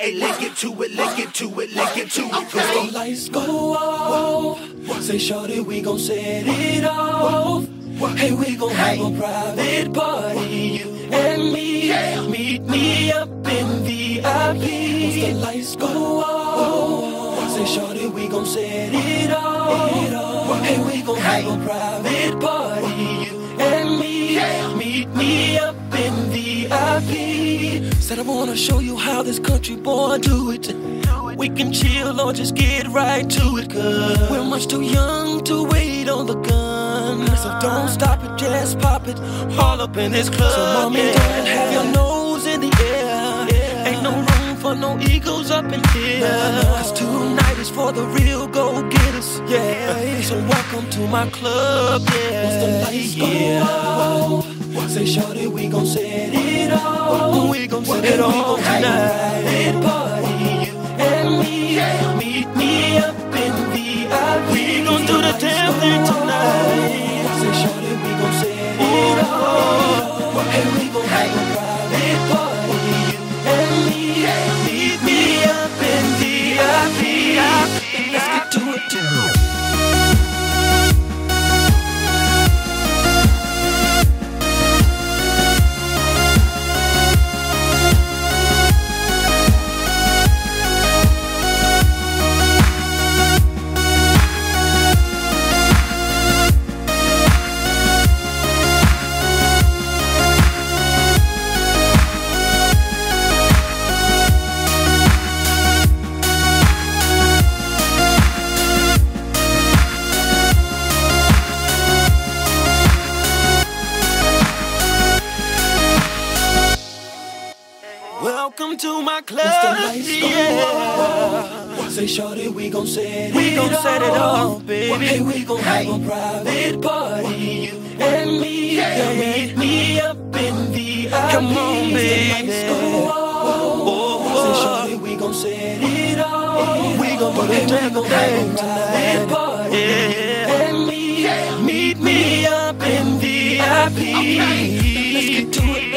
Hey, let's get to it, let's get to it, let's get to it. Cause the lights go off. Say, shorty, we gon' set it off. Hey, we gon' have a private party. You and me. Meet me up in VIP. Once the lights go off. Say, shorty, we gon' set it off. Hey, we gon' have a private party. VIP. Said I wanna show you how this country boy do it. We can chill or just get right to it, cause we're much too young to wait on the gun. So don't stop it, just pop it, all up in this club. So mommy, yeah. don't have your nose in the air. Ain't no room for no egos up in here. Cause tonight is for the real go-getters, yeah. So welcome to my club, yeah. Once the lights go say shorty, we gon' set it off. We gon' set it off tonight. Welcome to my club. Yeah. Say, shorty, we gon' set we it gon' set it off, baby. Hey, we gon' have a private party. You and me, yeah. meet me up in VIP. Come on, baby. Oh, Say, shorty, we gon' set it off. We gon' put damn thing tonight. Party. Yeah. And me, meet me up in VIP. Let's get to it,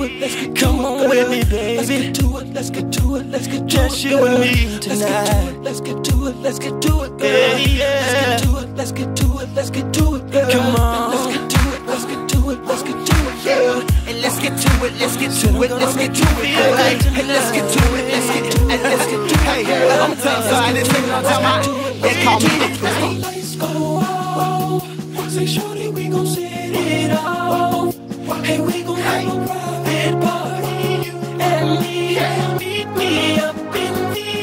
to it, let's get Come on with me, baby. Let's get to it, let's get to it, let's get to Just it. you and me tonight. Let's get to it, let's get to it, let's get to it, girl. Yeah, yeah. Let's get to it, let's get to it, let's get to it, girl. Come on. Let's get to it, let's get to it, let's get to it, girl. And let's get to it, let's get to it, let's get to it, girl. Hey, let's get to it, let's get to it, let's get to it. Hey, I'm telling you, I didn't think I'm talking. They call me the Lights go off. Say, shorty, we gon' set me up in the